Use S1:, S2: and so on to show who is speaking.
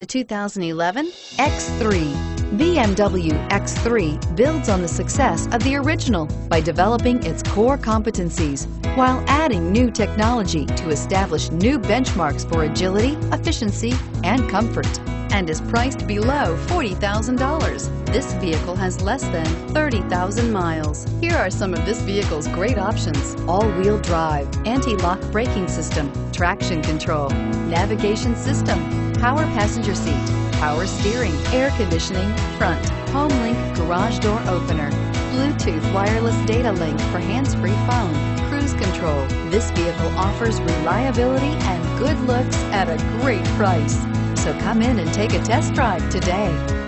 S1: The 2011 X3. BMW X3 builds on the success of the original by developing its core competencies while adding new technology to establish new benchmarks for agility, efficiency, and comfort and is priced below $40,000. This vehicle has less than 30,000 miles. Here are some of this vehicle's great options. All-wheel drive, anti-lock braking system, traction control, navigation system, power passenger seat, power steering, air conditioning, front, home link garage door opener, Bluetooth wireless data link for hands-free phone, cruise control. This vehicle offers reliability and good looks at a great price. So come in and take a test drive today.